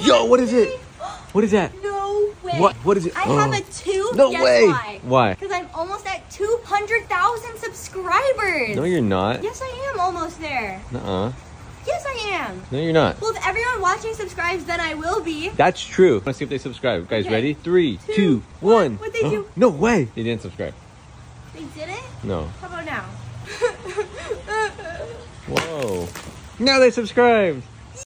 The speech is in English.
Yo, what is it? What is that? No way. What- what is it? I have oh. a two. No Guess way. Why? Because I'm almost at 200,000 subscribers. No, you're not. Yes, I am almost there. Uh-uh. Yes, I am. No, you're not. Well, if everyone watching subscribes, then I will be. That's true. Let's see if they subscribe. Guys, Okay. ready? Three, Two, two, one. What'd they do? No way. They didn't subscribe. They didn't? No. How about now? Whoa. Now they subscribed.